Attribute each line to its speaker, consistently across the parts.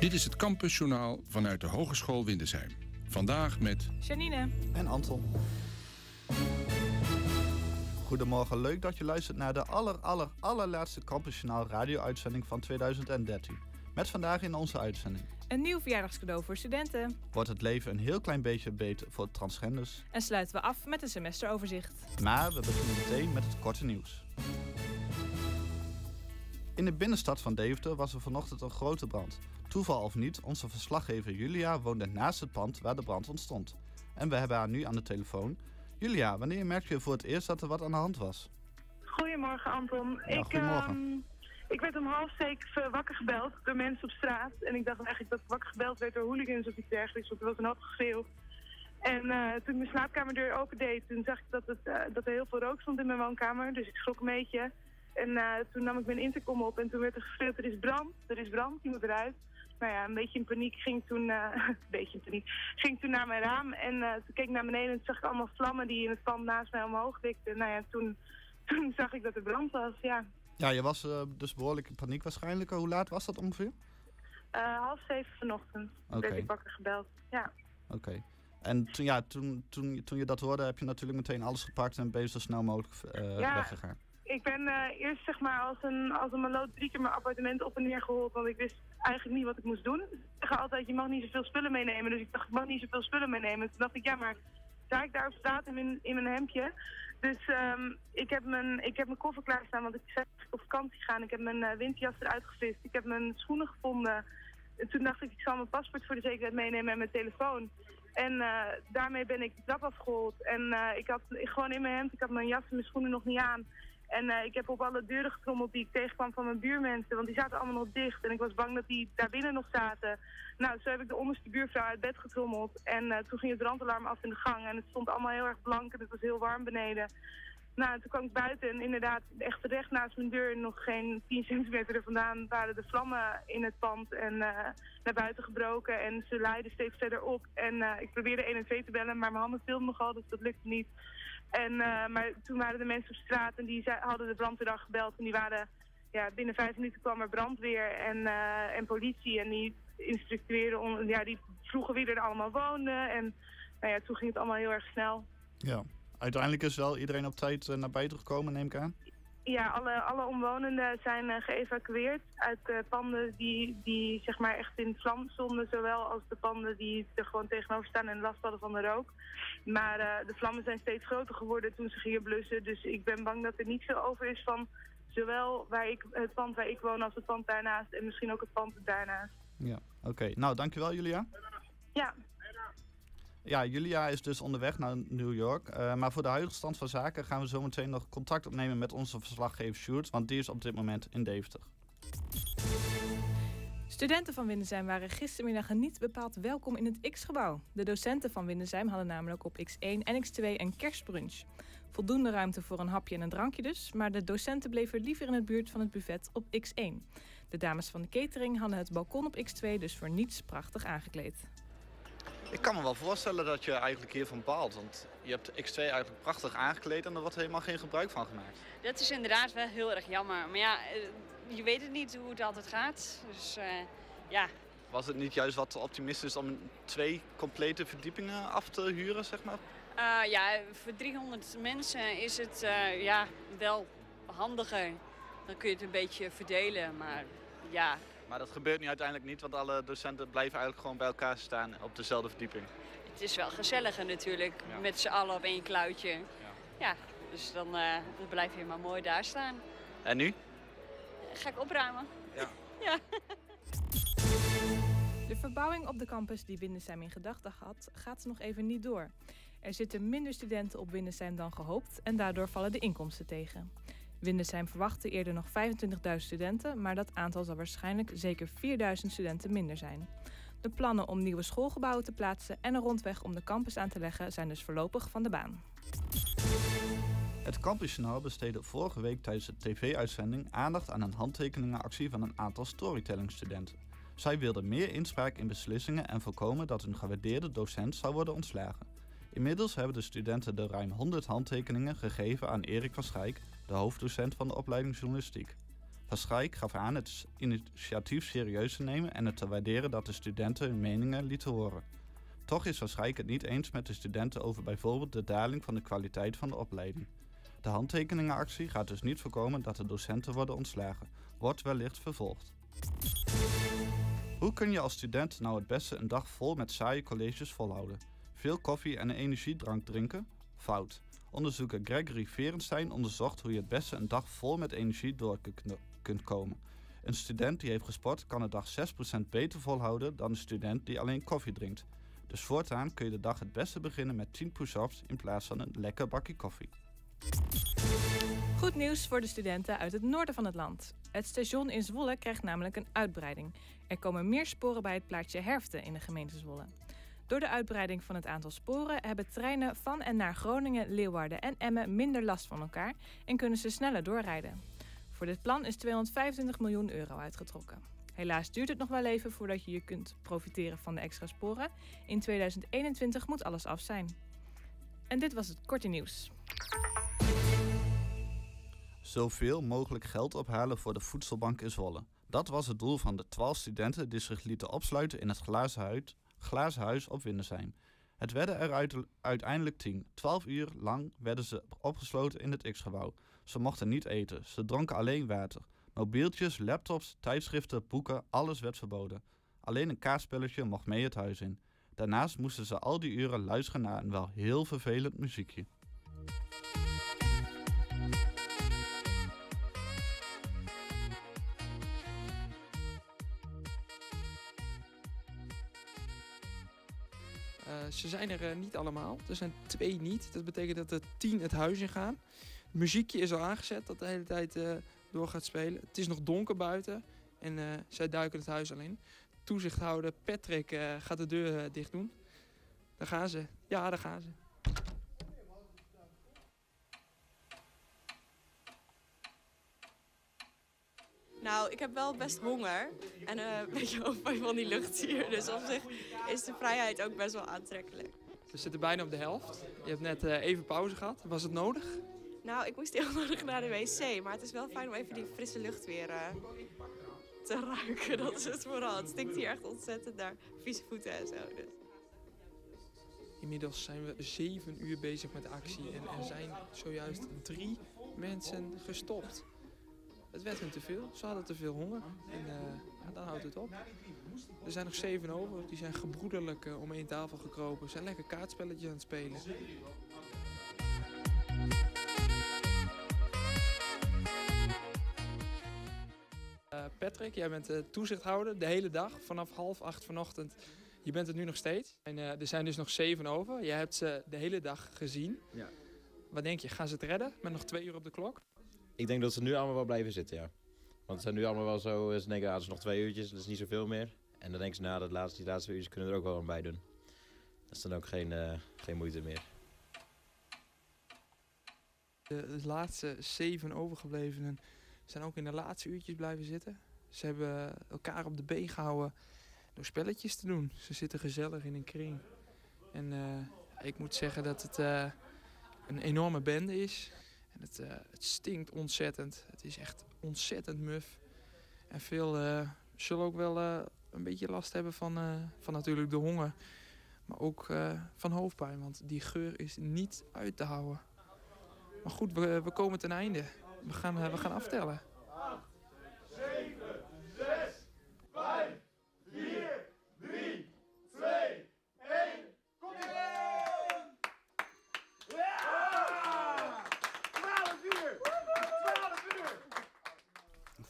Speaker 1: Dit is het Campusjournaal vanuit de Hogeschool Windesheim. Vandaag met...
Speaker 2: Janine.
Speaker 3: En Anton. Goedemorgen, leuk dat je luistert naar de aller, aller, allerlaatste Campusjournaal radio-uitzending van 2013. Met vandaag in onze uitzending.
Speaker 2: Een nieuw verjaardagscadeau voor studenten.
Speaker 3: Wordt het leven een heel klein beetje beter voor transgenders.
Speaker 2: En sluiten we af met een semesteroverzicht.
Speaker 3: Maar we beginnen meteen met het korte nieuws. In de binnenstad van Deventer was er vanochtend een grote brand. Toeval of niet, onze verslaggever Julia woonde naast het pand waar de brand ontstond. En we hebben haar nu aan de telefoon. Julia, wanneer merkte je voor het eerst dat er wat aan de hand was?
Speaker 4: Goedemorgen Anton.
Speaker 3: Ja,
Speaker 4: ik,
Speaker 3: goedemorgen.
Speaker 4: ehm, ik werd om half zeven wakker gebeld door mensen op straat. En ik dacht eigenlijk dat ik wakker gebeld werd door hooligans of iets dergelijks, want er was een hoop geschreeuw. En eh, toen ik mijn slaapkamerdeur opendeed, toen zag ik dat, het, eh, dat er heel veel rook stond in mijn woonkamer. Dus ik schrok een beetje. En eh, toen nam ik mijn intercom op en toen werd er geschreeuwd, er is brand, er is brand, die moet eruit. Nou ja, een beetje in paniek ging toen, eh, een beetje in paniek, ging toen naar mijn raam. En eh, toen keek ik naar beneden en toen zag ik allemaal vlammen die in het pand naast mij omhoog dikten. Nou ja, toen, toen zag ik dat er brand was, ja.
Speaker 3: Ja, je was dus behoorlijk in paniek waarschijnlijk. Hoe laat was dat ongeveer?
Speaker 4: Half zeven vanochtend
Speaker 3: Oké.
Speaker 4: werd ik wakker gebeld. Ja.
Speaker 3: Oké. En toen, ja, toen, toen, toen je dat hoorde, heb je natuurlijk meteen alles gepakt en ben je zo snel mogelijk
Speaker 4: Ja.
Speaker 3: weggegaan.
Speaker 4: Ik ben eh, eerst zeg maar als een, als een maloot drie keer mijn appartement op en neer gehold, want ik wist eigenlijk niet wat ik moest doen. Ze zeggen altijd, je mag niet zoveel spullen meenemen, dus ik dacht, ik mag niet zoveel spullen meenemen. Toen dacht ik, ja, maar sta ik daar op straat in in mijn hemdje? Dus ehm, ik, heb mijn, ik heb mijn koffer klaarstaan, want ik eigenlijk op vakantie gaan. Ik heb mijn eh, winterjas eruit gevist, ik heb mijn schoenen gevonden. En toen dacht ik, ik zal mijn paspoort voor de zekerheid meenemen en mijn telefoon. En eh, daarmee ben ik de trap afgehold. En ik had gewoon in mijn hemd, ik had mijn jas en mijn schoenen nog niet aan. En eh, ik heb op alle deuren getrommeld die ik tegenkwam van mijn buurmensen. Want die zaten allemaal nog dicht. En ik was bang dat die daar binnen nog zaten. Nou, zo heb ik de onderste buurvrouw uit bed getrommeld. En eh, toen ging het brandalarm af in de gang. En het stond allemaal heel erg blank en het was heel warm beneden. Nou, en toen kwam ik buiten en inderdaad echt recht naast mijn deur, nog geen 10 centimeter er vandaan, waren de vlammen in het pand en eh, naar buiten gebroken. En ze leidden steeds verder op. En ik probeerde 112 te bellen, maar mijn handen filmden nogal, dus dat lukte niet. En, eh, maar toen waren de mensen op straat en die hadden de brandweer gebeld. En die waren, ja, binnen vijf minuten kwam er brandweer en, eh, en politie. En die instructeerden, on- ja, die vroegen wie er allemaal woonden. En nou ja, toen ging het allemaal heel erg snel.
Speaker 3: Ja. Uiteindelijk is wel iedereen op tijd eh, naar buiten gekomen, neem ik aan.
Speaker 4: Ja, alle, alle omwonenden zijn eh, geëvacueerd uit panden die, die zeg maar echt in vlam stonden. Zowel als de panden die er gewoon tegenover staan en last hadden van de rook. Maar eh, de vlammen zijn steeds groter geworden toen ze gingen blussen. Dus ik ben bang dat er niet veel over is van zowel waar ik, het pand waar ik woon als het pand daarnaast. En misschien ook het pand daarnaast.
Speaker 3: Ja. Oké, nou dankjewel Julia.
Speaker 4: Ja,
Speaker 3: Ja, Julia is dus onderweg naar New York. Eh, maar voor de huidige stand van zaken gaan we zo meteen nog contact opnemen met onze verslaggever Sjoerd. Want die is op dit moment in Deventer.
Speaker 2: Studenten van Windesheim waren gistermiddag niet bepaald welkom in het X-gebouw. De docenten van Windesheim hadden namelijk op X1 en X2 een kerstbrunch. Voldoende ruimte voor een hapje en een drankje dus, maar de docenten bleven liever in het buurt van het buffet op X1. De dames van de catering hadden het balkon op X2 dus voor niets prachtig aangekleed.
Speaker 5: Ik kan me wel voorstellen dat je eigenlijk hiervan baalt. Want je hebt X2 eigenlijk prachtig aangekleed en er wordt helemaal geen gebruik van gemaakt.
Speaker 6: Dat is inderdaad wel heel erg jammer. Maar ja, eh, je weet het niet hoe het altijd gaat. Dus eh, ja,
Speaker 5: Was het niet juist wat optimistisch om twee complete verdiepingen af te huren, zeg maar?
Speaker 6: Eh, ja, voor 300 mensen is het eh, ja, wel handiger. Dan kun je het een beetje verdelen. Maar ja,
Speaker 5: Maar dat gebeurt nu uiteindelijk niet, want alle docenten blijven eigenlijk gewoon bij elkaar staan op dezelfde verdieping.
Speaker 6: het is wel gezelliger natuurlijk.
Speaker 5: Ja.
Speaker 6: Met z'n allen op één kluitje. Ja, dus dan, eh, dan blijf je maar mooi daar staan.
Speaker 5: En nu?
Speaker 6: Ga ik opruimen?
Speaker 5: Ja.
Speaker 6: ja.
Speaker 2: De verbouwing op de campus die Windesheim in gedachten had, gaat nog even niet door. Er zitten minder studenten op Windesheim dan gehoopt en daardoor vallen de inkomsten tegen. Windesheim verwachtte eerder nog 25.000 studenten, maar dat aantal zal waarschijnlijk zeker 4.000 studenten minder zijn. De plannen om nieuwe schoolgebouwen te plaatsen en een rondweg om de campus aan te leggen zijn dus voorlopig van de baan.
Speaker 3: Het Campusjournaal besteedde vorige week tijdens de tv-uitzending aandacht aan een handtekeningenactie van een aantal storytellingstudenten. Zij wilden meer inspraak in beslissingen en voorkomen dat een gewaardeerde docent zou worden ontslagen. Inmiddels hebben de studenten de ruim 100 handtekeningen gegeven aan Erik van Schijk, de hoofddocent van de opleiding journalistiek. Van gaf aan het initiatief serieus te nemen en het te waarderen dat de studenten hun meningen lieten horen. Toch is Van het niet eens met de studenten over bijvoorbeeld de daling van de kwaliteit van de opleiding. De handtekeningenactie gaat dus niet voorkomen dat de docenten worden ontslagen, wordt wellicht vervolgd. Hoe kun je als student nou het beste een dag vol met saaie colleges volhouden? Veel koffie en een energiedrank drinken? Fout. Onderzoeker Gregory Verenstein onderzocht hoe je het beste een dag vol met energie door kunt komen. Een student die heeft gesport kan de dag 6% beter volhouden dan een student die alleen koffie drinkt. Dus voortaan kun je de dag het beste beginnen met 10 push-ups in plaats van een lekker bakje koffie.
Speaker 2: Goed nieuws voor de studenten uit het noorden van het land. Het station in Zwolle krijgt namelijk een uitbreiding. Er komen meer sporen bij het plaatsje Herften in de gemeente Zwolle. Door de uitbreiding van het aantal sporen hebben treinen van en naar Groningen, Leeuwarden en Emmen minder last van elkaar en kunnen ze sneller doorrijden. Voor dit plan is 225 miljoen euro uitgetrokken. Helaas duurt het nog wel even voordat je je kunt profiteren van de extra sporen. In 2021 moet alles af zijn. En dit was het korte nieuws.
Speaker 3: Zoveel mogelijk geld ophalen voor de voedselbank in Zwolle. Dat was het doel van de 12 studenten die zich lieten opsluiten in het glazen huis, glazen huis op Windersheim. Het werden er uiteindelijk 10. 12 uur lang werden ze opgesloten in het X-gebouw. Ze mochten niet eten, ze dronken alleen water. Mobieltjes, laptops, tijdschriften, boeken, alles werd verboden. Alleen een kaartspelletje mocht mee het huis in. Daarnaast moesten ze al die uren luisteren naar een wel heel vervelend muziekje.
Speaker 7: Ze zijn er uh, niet allemaal. Er zijn twee niet. Dat betekent dat er tien het huis in gaan. Het muziekje is al aangezet dat de hele tijd uh, door gaat spelen. Het is nog donker buiten en zij duiken het huis al in. Toezichthouder Patrick gaat de deur dicht doen. Daar gaan ze. Ja, daar gaan ze.
Speaker 8: Nou, ik heb wel best honger. En uh, een beetje hoofdpijn van die lucht hier. Dus op zich is de vrijheid ook best wel aantrekkelijk.
Speaker 7: We zitten bijna op de helft. Je hebt net uh, even pauze gehad. Was het nodig?
Speaker 8: Nou, ik moest heel nodig naar de wc. Maar het is wel fijn om even die frisse lucht weer uh, te ruiken. Dat is het vooral. Het stinkt hier echt ontzettend naar vieze voeten en zo. Dus.
Speaker 7: Inmiddels zijn we zeven uur bezig met de actie. En er zijn zojuist drie mensen gestopt. Het werd hun te veel. Ze hadden te veel honger. En uh, ja, dan houdt het op. Er zijn nog zeven over. Die zijn gebroederlijk uh, om één tafel gekropen. Ze zijn lekker kaartspelletjes aan het spelen. Uh, Patrick, jij bent toezichthouder de hele dag. Vanaf half acht vanochtend. Je bent het nu nog steeds. En, er zijn dus nog zeven over. Jij hebt ze de hele dag gezien. Ja. Wat denk je? Gaan ze het redden met nog twee uur op de klok?
Speaker 9: Ik denk dat ze nu allemaal wel blijven zitten, ja. Want het zijn nu allemaal wel zo, ze denken, ah, is nog twee uurtjes, dat is niet zoveel meer. En dan denken ze, nou, dat laatste, die laatste uurtjes kunnen er ook wel aan bij doen. Dat is dan ook geen, uh, geen moeite meer.
Speaker 7: De, laatste zeven overgeblevenen zijn ook in de laatste uurtjes blijven zitten. Ze hebben elkaar op de been gehouden door spelletjes te doen. Ze zitten gezellig in een kring. En uh, ik moet zeggen dat het uh, een enorme bende is. En het, uh, het stinkt ontzettend. Het is echt ontzettend muf. En veel uh, zullen ook wel uh, een beetje last hebben van, van natuurlijk de honger. Maar ook van hoofdpijn, want die geur is niet uit te houden. Maar goed, we, we komen ten einde. We gaan, we gaan aftellen.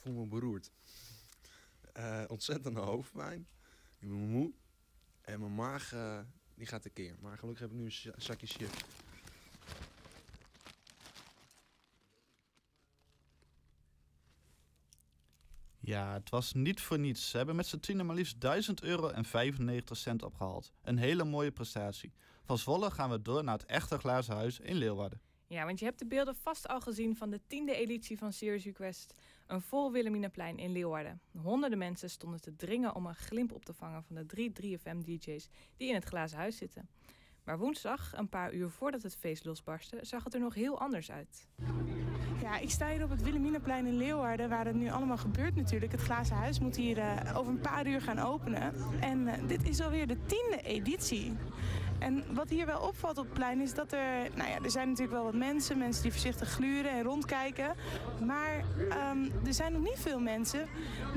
Speaker 10: Voel me beroerd. Uh, ontzettende hoofdpijn. Ik ben moe. En mijn maag uh, die gaat tekeer. Maar gelukkig heb ik nu een zakje chip.
Speaker 3: Ja, het was niet voor niets. Ze hebben met z'n tienen maar liefst 1000 euro en 95 cent opgehaald. Een hele mooie prestatie. Van Zwolle gaan we door naar het echte glazen huis in Leeuwarden.
Speaker 2: Ja, want je hebt de beelden vast al gezien van de tiende editie van Serious Request. Een vol Wilhelminaplein in Leeuwarden. Honderden mensen stonden te dringen om een glimp op te vangen van de drie 3FM-dj's die in het glazen huis zitten. Maar woensdag, een paar uur voordat het feest losbarstte, zag het er nog heel anders uit.
Speaker 11: Ja, ik sta hier op het Wilhelminaplein in Leeuwarden, waar het nu allemaal gebeurt natuurlijk. Het Glazen Huis moet hier uh, over een paar uur gaan openen. En uh, dit is alweer de tiende editie. En wat hier wel opvalt op het plein is dat er... Nou ja, er zijn natuurlijk wel wat mensen. Mensen die voorzichtig gluren en rondkijken. Maar um, er zijn nog niet veel mensen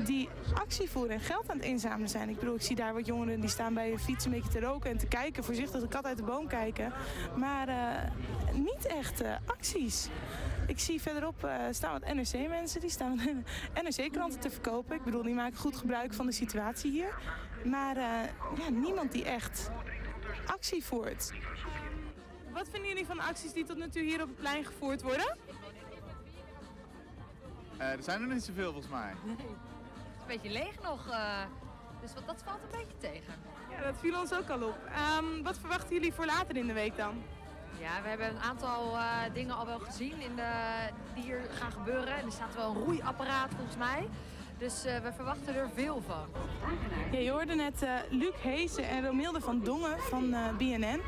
Speaker 11: die actie voeren en geld aan het inzamelen zijn. Ik bedoel, ik zie daar wat jongeren die staan bij een fiets een beetje te roken en te kijken. Voorzichtig de kat uit de boom kijken. Maar uh, niet echt acties. Ik zie verderop uh, staan wat NRC-mensen. Die staan NRC-kranten te verkopen. Ik bedoel, die maken goed gebruik van de situatie hier. Maar ja, niemand die echt actie voert. Wat vinden jullie van acties die tot nu toe hier op het plein gevoerd worden?
Speaker 12: Uh, er zijn er niet zoveel volgens mij.
Speaker 13: Nee. Het is een beetje leeg nog, uh, dus wat, dat valt een beetje tegen.
Speaker 11: Ja, dat viel ons ook al op. Um, wat verwachten jullie voor later in de week dan?
Speaker 13: Ja, we hebben een aantal uh, dingen al wel gezien in de, die hier gaan gebeuren. En er staat wel een roeiapparaat volgens mij. Dus uh, we verwachten er veel van.
Speaker 11: Ja, je hoorde net uh, Luc Heesen en Romilde van Dongen van uh, BNN.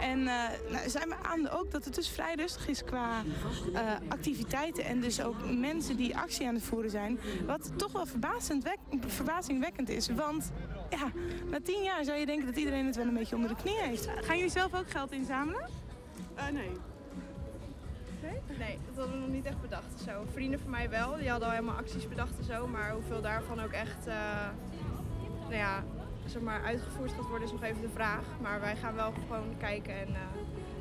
Speaker 11: En nou, zij beaamden ook dat het dus vrij rustig is qua activiteiten. En dus ook mensen die actie aan het voeren zijn. Wat toch wel verbazingwekkend is. Want ja, na tien jaar zou je denken dat iedereen het wel een beetje onder de knie heeft. Gaan jullie zelf ook geld inzamelen?
Speaker 14: Nee. Nee, dat hadden we nog niet echt bedacht. Zo. Vrienden van mij wel, die hadden al helemaal acties bedacht en zo. Maar hoeveel daarvan ook echt uh, nou ja, zeg maar, uitgevoerd gaat worden is nog even de vraag. Maar wij gaan wel gewoon kijken en uh,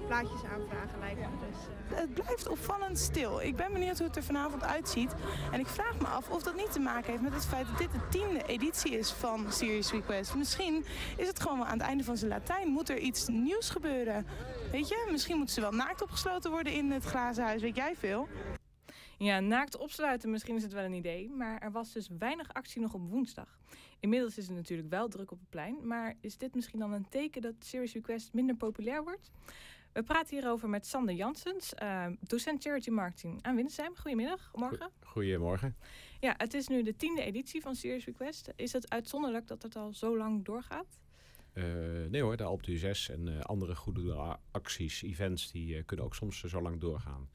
Speaker 14: plaatjes aanvragen lijkt me. Dus, uh...
Speaker 11: Het blijft opvallend stil. Ik ben benieuwd hoe het er vanavond uitziet. En ik vraag me af of dat niet te maken heeft met het feit dat dit de tiende editie is van Serious Request. Misschien is het gewoon wel aan het einde van zijn Latijn. Moet er iets nieuws gebeuren? Weet je, misschien moeten ze wel naakt opgesloten worden in het glazen huis. Weet jij veel?
Speaker 2: Ja, naakt opsluiten, misschien is het wel een idee. Maar er was dus weinig actie nog op woensdag. Inmiddels is het natuurlijk wel druk op het plein. Maar is dit misschien dan een teken dat Serious Request minder populair wordt? We praten hierover met Sander Janssens, uh, docent Charity Marketing aan Windesheim. Goedemiddag, morgen.
Speaker 15: Goedemorgen.
Speaker 2: Ja, het is nu de tiende editie van Serious Request. Is het uitzonderlijk dat het al zo lang doorgaat?
Speaker 15: Uh, nee hoor, de Alpe 6 en uh, andere goede acties, events, die uh, kunnen ook soms zo lang doorgaan.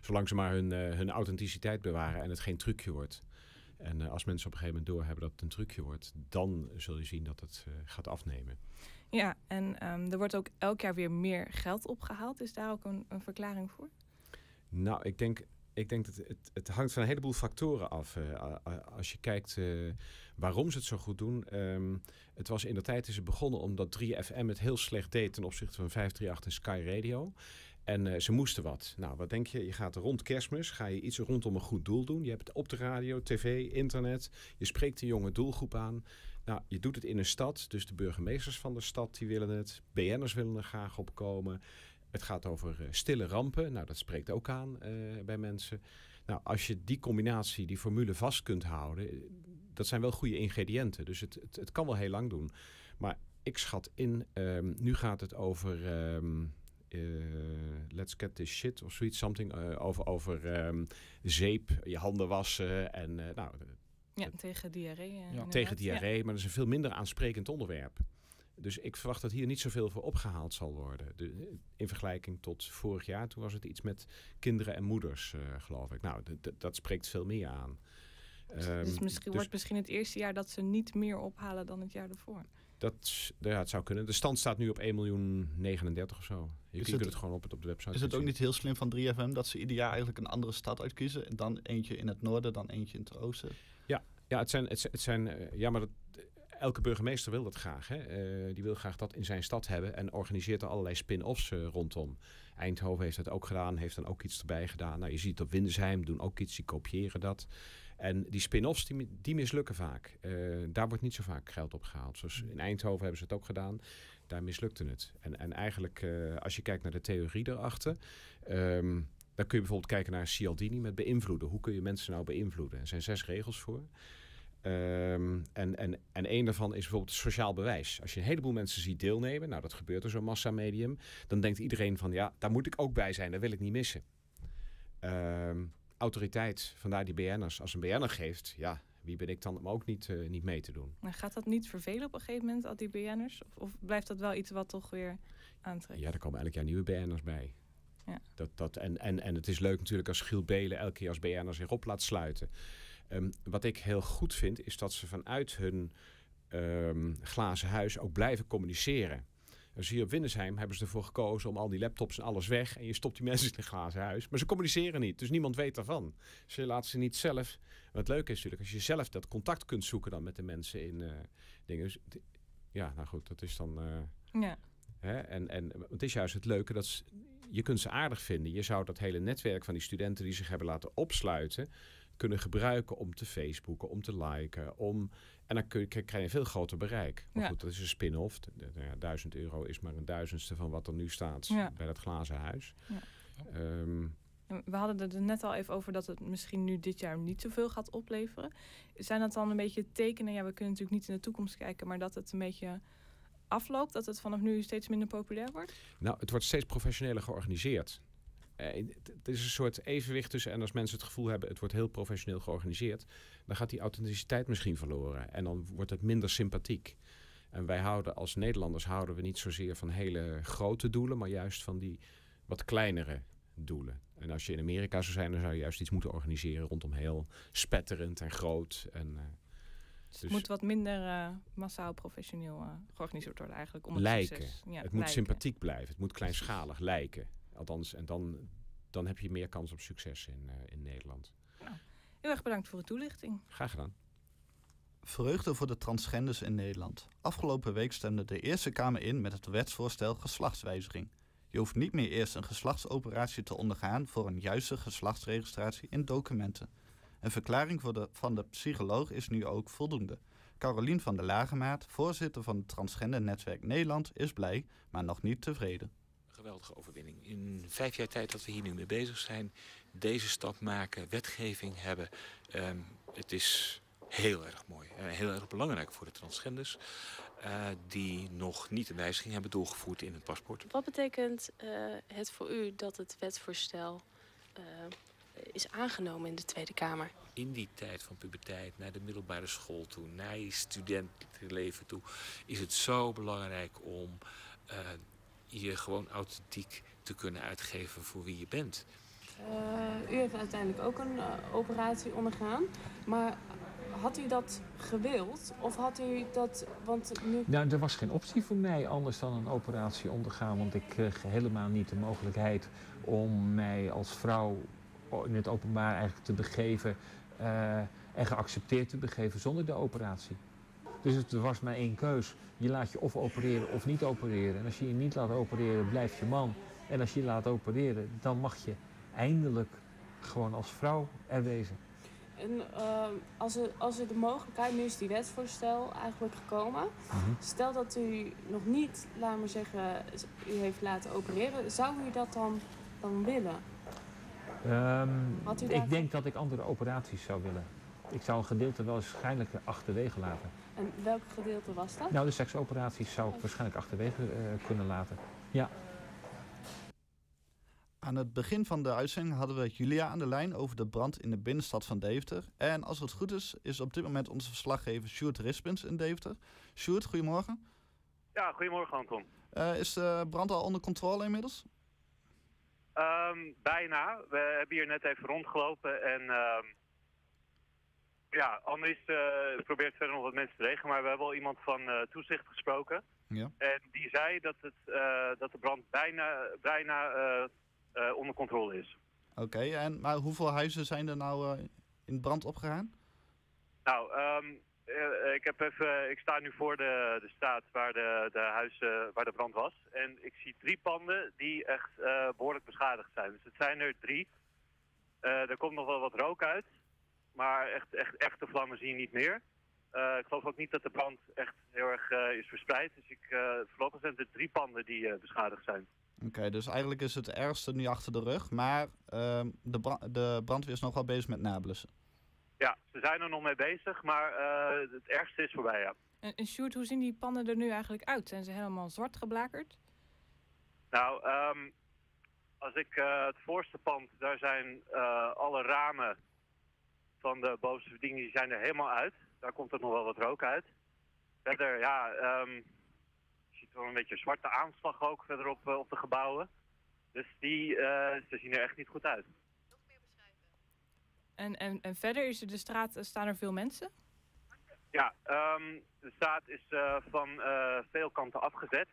Speaker 15: Zolang ze maar hun, hun authenticiteit bewaren en het geen trucje wordt. En als mensen op een gegeven moment doorhebben dat het een trucje wordt, dan zul je zien dat het gaat afnemen.
Speaker 2: Ja, en um, er wordt ook elk jaar weer meer geld opgehaald. Is daar ook een, een verklaring voor?
Speaker 15: Nou, ik denk ik denk dat het, het hangt van een heleboel factoren af. Uh, als je kijkt uh, waarom ze het zo goed doen. Um, het was in de tijd is het begonnen omdat 3FM het heel slecht deed ten opzichte van 538 en Sky Radio. En uh, ze moesten wat. Nou, wat denk je? Je gaat rond kerstmis, ga je iets rondom een goed doel doen. Je hebt het op de radio, tv, internet. Je spreekt een jonge doelgroep aan. Nou, je doet het in een stad, dus de burgemeesters van de stad die willen het. BN'ers willen er graag op komen. Het gaat over uh, stille rampen. Nou, dat spreekt ook aan uh, bij mensen. Nou, als je die combinatie, die formule vast kunt houden, dat zijn wel goede ingrediënten. Dus het, het, het kan wel heel lang doen. Maar ik schat in, um, nu gaat het over um, uh, let's get this shit of zoiets, something, over, over um, zeep, je handen wassen en nou...
Speaker 2: Ja, tegen diarree.
Speaker 15: Ja. Tegen diarree, ja. maar dat is een veel minder aansprekend onderwerp. Dus ik verwacht dat hier niet zoveel voor opgehaald zal worden. De, in vergelijking tot vorig jaar, toen was het iets met kinderen en moeders, uh, geloof ik. Nou, dat spreekt veel meer aan.
Speaker 2: Dus, um, dus misschien dus, wordt misschien het eerste jaar dat ze niet meer ophalen dan het jaar ervoor.
Speaker 15: Dat, ja, het zou kunnen. De stand staat nu op 1 miljoen 39 of zo. Je kunt het, het, gewoon op, het, op de website
Speaker 3: Is het ook niet heel slim van 3FM dat ze ieder jaar eigenlijk een andere stad uitkiezen? En dan eentje in het noorden, dan eentje in het oosten?
Speaker 15: Ja, het zijn, het, het zijn uh, ja, maar dat, elke burgemeester wil dat graag. Hè? Uh, die wil graag dat in zijn stad hebben en organiseert er allerlei spin-offs uh, rondom. Eindhoven heeft dat ook gedaan, heeft dan ook iets erbij gedaan. Nou, je ziet op Windesheim doen ook iets, die kopiëren dat. En die spin-offs, die, die mislukken vaak. Uh, daar wordt niet zo vaak geld op gehaald. Zoals in Eindhoven hebben ze het ook gedaan. Daar mislukte het. En, en eigenlijk, als je kijkt naar de theorie erachter... Um, dan kun je bijvoorbeeld kijken naar Cialdini met beïnvloeden. Hoe kun je mensen nou beïnvloeden? Er zijn zes regels voor. Um, en, en, en een daarvan is bijvoorbeeld sociaal bewijs. Als je een heleboel mensen ziet deelnemen, nou dat gebeurt er zo'n massamedium, dan denkt iedereen van ja, daar moet ik ook bij zijn, dat wil ik niet missen. Um, autoriteit, vandaar die BN'ers. Als een BN'er geeft, ja, wie ben ik dan om ook niet, uh, niet mee te doen?
Speaker 2: Maar gaat dat niet vervelen op een gegeven moment, al die BN'ers? Of, of blijft dat wel iets wat toch weer aantrekt?
Speaker 15: Ja, er komen elk jaar nieuwe BN'ers bij.
Speaker 2: Ja.
Speaker 15: Dat, dat, en, en, en het is leuk natuurlijk als Giel Belen elke keer als BN'er zich op laat sluiten. Ehm, wat ik heel goed vind, is dat ze vanuit hun ehm, glazen huis ook blijven communiceren. Dus hier op Windersheim hebben ze ervoor gekozen om al die laptops en alles weg. En je stopt die mensen in een glazen huis. Maar ze communiceren niet, dus niemand weet daarvan. Ze laten ze niet zelf. Wat leuk is natuurlijk, als je zelf dat contact kunt zoeken dan met de mensen in eh, dingen. Dus, ja, nou goed, dat is dan. eh,
Speaker 2: Ja.
Speaker 15: Hè? En, en het is juist het leuke dat ze- je kunt ze aardig vinden. Je zou dat hele netwerk van die studenten die zich hebben laten opsluiten kunnen gebruiken om te Facebooken, om te liken, om en dan kun je, krijg je een veel groter bereik. Maar
Speaker 2: Ja.
Speaker 15: goed, dat is een spin-off. 1000 euro is maar een duizendste van wat er nu staat
Speaker 2: Ja.
Speaker 15: bij dat glazen huis.
Speaker 2: Ja.
Speaker 15: Ehm,
Speaker 2: We hadden het er net al even over dat het misschien nu dit jaar niet zoveel gaat opleveren. Zijn dat dan een beetje tekenen? Ja, we kunnen natuurlijk niet in de toekomst kijken, maar dat het een beetje afloopt, dat het vanaf nu steeds minder populair wordt?
Speaker 15: Nou, het wordt steeds professioneler georganiseerd. Eh, het is een soort evenwicht tussen, en als mensen het gevoel hebben, het wordt heel professioneel georganiseerd, dan gaat die authenticiteit misschien verloren. En dan wordt het minder sympathiek. En wij houden als Nederlanders houden we niet zozeer van hele grote doelen, maar juist van die wat kleinere doelen. En als je in Amerika zou zijn, dan zou je juist iets moeten organiseren rondom heel spetterend en groot. En, eh,
Speaker 2: Dus het moet wat minder eh, massaal professioneel eh, georganiseerd worden eigenlijk. Om het
Speaker 15: lijken.
Speaker 2: succes- ja,
Speaker 15: het moet
Speaker 2: lijken.
Speaker 15: sympathiek blijven. Het moet kleinschalig lijken. Althans, en dan, dan heb je meer kans op succes in, eh, in Nederland.
Speaker 2: Heel erg bedankt voor de toelichting.
Speaker 15: Graag gedaan.
Speaker 3: Vreugde voor de transgenders in Nederland. Afgelopen week stemde de Eerste Kamer in met het wetsvoorstel geslachtswijziging. Je hoeft niet meer eerst een geslachtsoperatie te ondergaan voor een juiste geslachtsregistratie in documenten. Een verklaring voor de, van de psycholoog is nu ook voldoende. Carolien van der Lagemaat, voorzitter van het Transgender Netwerk Nederland, is blij, maar nog niet tevreden.
Speaker 16: geweldige overwinning. In vijf jaar tijd dat we hier nu mee bezig zijn, deze stap maken, wetgeving hebben. ehm, het is heel erg mooi en heel erg belangrijk voor de transgenders. eh, die nog niet een wijziging hebben doorgevoerd in het paspoort.
Speaker 17: Wat betekent eh, het voor u dat het wetsvoorstel eh, is aangenomen in de Tweede Kamer?
Speaker 16: In die tijd van puberteit, naar de middelbare school toe, naar je studentenleven toe, is het zo belangrijk om eh, je gewoon authentiek te kunnen uitgeven voor wie je bent.
Speaker 18: Eh, u heeft uiteindelijk ook een eh, operatie ondergaan. Maar had u dat gewild? Of had u dat... Want nu...
Speaker 19: Nou, er was geen optie voor mij anders dan een operatie ondergaan. Want ik kreeg helemaal niet de mogelijkheid om mij als vrouw in het openbaar eigenlijk te begeven. eh, en geaccepteerd te begeven zonder de operatie. Dus het was maar één keus. Je laat je of opereren of niet opereren. En als je je niet laat opereren, blijf je man. En als je je laat opereren, dan mag je eindelijk gewoon als vrouw er wezen.
Speaker 18: En eh, als, er, als er de mogelijkheid, nu is die wetsvoorstel eigenlijk gekomen. Stel dat u nog niet, laat maar zeggen, u heeft laten opereren. Zou u dat dan, dan willen?
Speaker 19: Ehm,
Speaker 18: Had u
Speaker 19: ik denk dat ik andere operaties zou willen. Ik zou een gedeelte wel waarschijnlijk achterwege laten.
Speaker 18: En welk gedeelte was dat?
Speaker 19: Nou, de seksoperaties zou ik waarschijnlijk achterwege eh, kunnen laten. Ja.
Speaker 3: Aan het begin van de uitzending hadden we Julia aan de lijn over de brand in de binnenstad van Deventer. En als het goed is, is op dit moment onze verslaggever Sjoerd Rispens in Deventer. Sjoerd, goedemorgen.
Speaker 20: Ja, goedemorgen Anton.
Speaker 3: Eh, is de brand al onder controle inmiddels?
Speaker 20: Ehm, bijna. We hebben hier net even rondgelopen en ehm, ja, Annelies eh, probeert verder nog wat mensen te regelen, maar we hebben al iemand van eh, toezicht gesproken.
Speaker 3: Ja.
Speaker 20: En die zei dat, het, eh, dat de brand bijna, bijna onder controle is.
Speaker 3: Oké, en maar hoeveel huizen zijn er nou in brand opgegaan?
Speaker 20: Nou, ehm, eh, ik, heb even, ik sta nu voor de, de straat waar de, de huizen, waar de brand was. En ik zie drie panden die echt eh, behoorlijk beschadigd zijn. Dus het zijn er drie. Eh, er komt nog wel wat rook uit. Maar echt, echt, echte vlammen zie je niet meer. Eh, ik geloof ook niet dat de brand echt heel erg eh, is verspreid. Dus ik, eh, voorlopig zijn er drie panden die eh, beschadigd zijn.
Speaker 3: Oké, dus eigenlijk is het ergste nu achter de rug, maar ehm, de, de brandweer is nog wel bezig met nablussen.
Speaker 20: Ja, ze zijn er nog mee bezig, maar eh, het ergste is voorbij, ja.
Speaker 2: En, en Sjoerd, hoe zien die pannen er nu eigenlijk uit? Zijn ze helemaal zwart geblakerd?
Speaker 20: Nou, ehm, als ik eh, het voorste pand, daar zijn eh, alle ramen van de bovenste verdieping, die zijn er helemaal uit. Daar komt er nog wel wat rook uit. Verder, ja, ehm, je ziet wel een beetje een zwarte aanslag ook verderop eh, op de gebouwen. Dus die ze zien er echt niet goed uit.
Speaker 2: En, en, en verder is er de straat, staan er veel mensen?
Speaker 20: Ja, ehm, de straat is eh, van eh, veel kanten afgezet.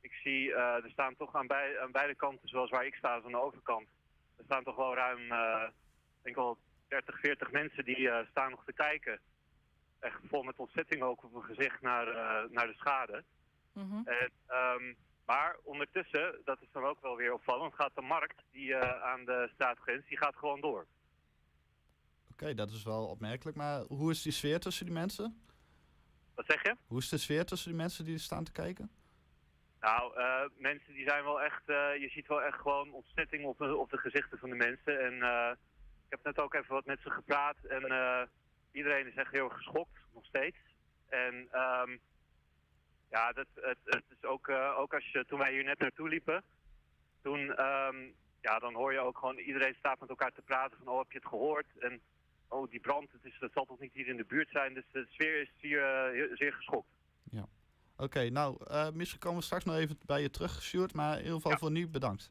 Speaker 20: Ik zie, eh, er staan toch aan, bij, aan beide kanten, zoals waar ik sta, dus aan de overkant. Er staan toch wel ruim, eh, ik denk wel 30, 40 mensen die eh, staan nog te kijken. Echt vol met ontzetting ook op hun gezicht naar, eh, naar de schade. En, ehm, maar ondertussen, dat is dan ook wel weer opvallend, gaat de markt die eh, aan de straat grenst, die gaat gewoon door.
Speaker 3: Oké, dat is wel opmerkelijk. Maar hoe is die sfeer tussen die mensen?
Speaker 20: Wat zeg je?
Speaker 3: Hoe is de sfeer tussen die mensen die er staan te kijken?
Speaker 20: Nou, eh, mensen die zijn wel echt, eh, je ziet wel echt gewoon ontzetting op de, op de gezichten van de mensen. En eh, ik heb net ook even wat met ze gepraat en iedereen is echt heel geschokt, nog steeds. En ehm, ja, dat, het, het is ook, ook als je, toen wij hier net naartoe liepen, toen, ehm, ja, dan hoor je ook gewoon, iedereen staat met elkaar te praten van, oh, heb je het gehoord? En, oh, die brand, het, is, het zal toch niet hier in de buurt zijn? Dus de sfeer is hier eh, zeer geschokt.
Speaker 3: Oké, nou, eh, misschien komen we straks nog even bij je terug, Sjoerd. Maar in ieder geval voor nu bedankt.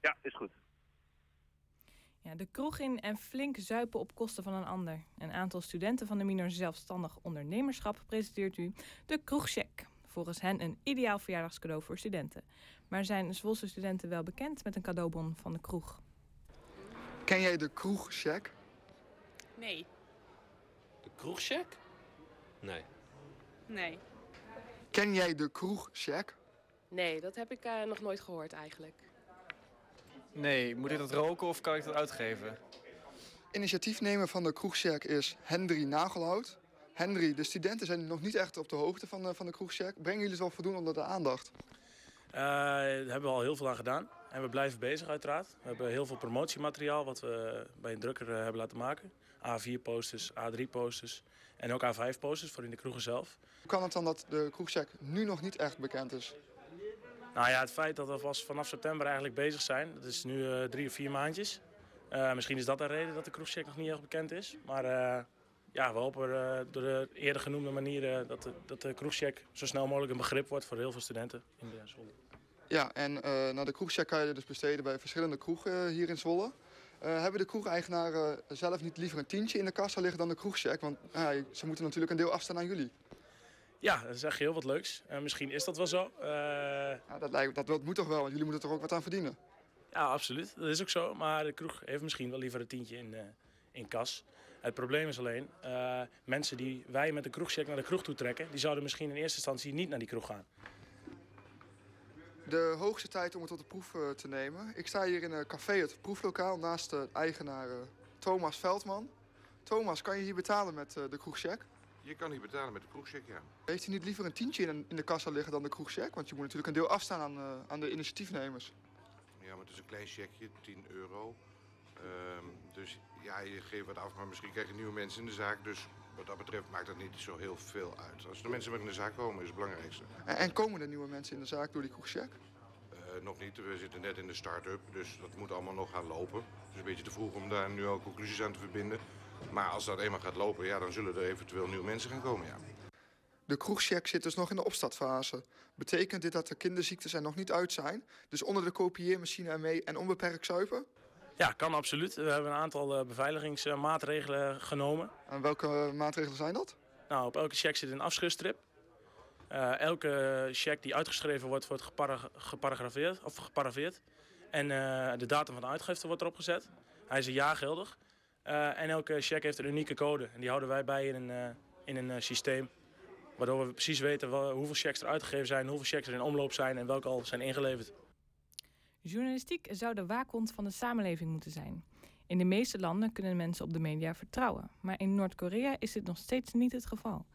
Speaker 20: Ja, is goed.
Speaker 2: Ja, de kroeg in en flink zuipen op kosten van een ander. Een aantal studenten van de minor zelfstandig ondernemerschap presenteert u de kroegcheck. Volgens hen een ideaal verjaardagscadeau voor studenten. Maar zijn Zwolse studenten wel bekend met een cadeaubon van de kroeg?
Speaker 21: Ken jij de kroegcheck?
Speaker 18: Nee.
Speaker 22: De kroegcheck? Nee.
Speaker 18: Nee.
Speaker 21: Ken jij de kroegcheck?
Speaker 17: Nee, dat heb ik eh, nog nooit gehoord eigenlijk.
Speaker 23: Nee, moet ik dat roken of kan ik dat uitgeven?
Speaker 21: Initiatiefnemer van de kroegcheck is Hendry Nagelhout. Hendry, de studenten zijn nog niet echt op de hoogte van de, van de kroegcheck. Brengen jullie het wel voldoende onder de aandacht?
Speaker 24: Eh, daar hebben we al heel veel aan gedaan. En we blijven bezig uiteraard. We hebben heel veel promotiemateriaal wat we bij een drukker eh, hebben laten maken. A4-posters, A3-posters en ook A5-posters voor in de kroegen zelf.
Speaker 21: Hoe kan het dan dat de kroegcheck nu nog niet echt bekend is?
Speaker 24: Nou ja, het feit dat we pas vanaf september eigenlijk bezig zijn, dat is nu eh, drie of vier maandjes. Eh, misschien is dat de reden dat de kroegcheck nog niet echt bekend is. Maar eh, ja, we hopen door de eerder genoemde manieren dat de, dat de kroegcheck zo snel mogelijk een begrip wordt voor heel veel studenten in de Zwolle.
Speaker 21: Ja, en nou, de kroegcheck kan je dus besteden bij verschillende kroegen hier in Zwolle. Eh, hebben de kroegeigenaren zelf niet liever een tientje in de kassa liggen dan de kroegcheck? Want ze moeten natuurlijk een deel afstaan aan jullie.
Speaker 24: Ja, dat is echt heel wat leuks. Eh, misschien is dat wel zo. Eh,
Speaker 21: Ja, dat, lijkt, dat, dat moet toch wel, want jullie moeten er ook wat aan verdienen.
Speaker 24: Ja, absoluut. Dat is ook zo. Maar de kroeg heeft misschien wel liever een tientje in, in kas. Het probleem is alleen, mensen die wij met de kroegcheck naar de kroeg toe trekken... die zouden misschien in eerste instantie niet naar die kroeg gaan.
Speaker 21: De hoogste tijd om het tot de proef eh, te nemen. Ik sta hier in een café, het proeflokaal, naast de eigenaar eh, Thomas Veldman. Thomas, kan je hier betalen met eh, de kroegcheck?
Speaker 25: Je kan hier betalen met de kroegcheck, ja.
Speaker 21: Heeft u niet liever een tientje in, in de kassa liggen dan de kroegcheck? Want je moet natuurlijk een deel afstaan aan, aan de initiatiefnemers.
Speaker 25: Ja, maar het is een klein checkje, 10 euro. Ehm, dus ja, je geeft wat af, maar misschien krijg je nieuwe mensen in de zaak. Dus wat dat betreft maakt dat niet zo heel veel uit. Als er mensen met in de zaak komen, is het belangrijkste.
Speaker 21: En, en komen er nieuwe mensen in de zaak door die kroegcheck?
Speaker 25: Eh, nog niet, we zitten net in de start-up, dus dat moet allemaal nog gaan lopen. Het is een beetje te vroeg om daar nu al conclusies aan te verbinden. Maar als dat eenmaal gaat lopen, ja, dan zullen er eventueel nieuwe mensen gaan komen, ja.
Speaker 21: De kroegcheck zit dus nog in de opstartfase. Betekent dit dat de kinderziektes er nog niet uit zijn? Dus onder de kopieermachine ermee en onbeperkt zuipen?
Speaker 24: Ja, kan absoluut. We hebben een aantal eh, beveiligingsmaatregelen genomen.
Speaker 21: En welke maatregelen zijn dat?
Speaker 24: Nou, op elke check zit een afschriftstrip. Eh, elke check die uitgeschreven wordt, wordt gepara- geparagrafeerd. Of geparaveerd. En eh, de datum van de uitgifte wordt erop gezet. Hij is een jaar geldig. Eh, en elke check heeft een unieke code. En die houden wij bij in een, eh, in een eh, systeem. Waardoor we precies weten wel- hoeveel checks er uitgegeven zijn, hoeveel checks er in omloop zijn en welke al zijn ingeleverd.
Speaker 2: Journalistiek zou de waakhond van de samenleving moeten zijn. In de meeste landen kunnen mensen op de media vertrouwen. Maar in Noord-Korea is dit nog steeds niet het geval.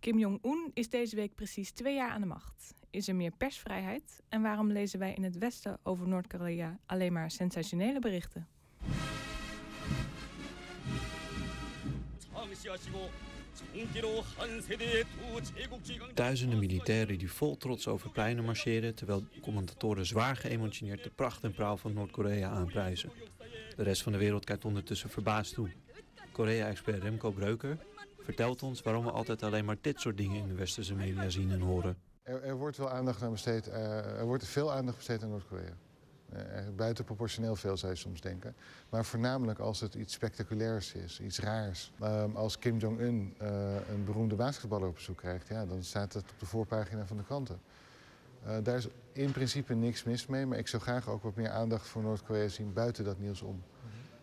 Speaker 2: Kim Jong-un is deze week precies twee jaar aan de macht. Is er meer persvrijheid? En waarom lezen wij in het Westen over Noord-Korea alleen maar sensationele berichten?
Speaker 26: Duizenden militairen die vol trots over pleinen marcheren... terwijl commentatoren zwaar geëmotioneerd de pracht en praal van Noord-Korea aanprijzen. De rest van de wereld kijkt ondertussen verbaasd toe. Korea-expert Remco Breuker vertelt ons waarom we altijd alleen maar dit soort dingen in de westerse media zien en horen.
Speaker 27: Er, er wordt wel aandacht aan besteed. eh, er wordt veel aandacht besteed aan Noord-Korea.
Speaker 28: Uh, buitenproportioneel veel zou je soms denken. Maar voornamelijk als het iets spectaculairs is, iets raars. Um, als Kim Jong-un uh, een beroemde basketballer op bezoek krijgt, ja, dan staat het op de voorpagina van de kranten. Uh, daar is in principe niks mis mee, maar ik zou graag ook wat meer aandacht voor Noord-Korea zien buiten dat nieuws om.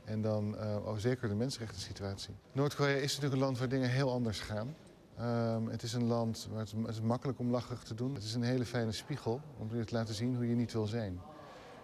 Speaker 28: En dan uh, zeker de mensenrechten situatie. Noord-Korea is natuurlijk een land waar dingen heel anders gaan. Um, het is een land waar het, het, is makkelijk om lachig te doen. Het is een hele fijne spiegel om je te laten zien hoe je niet wil zijn.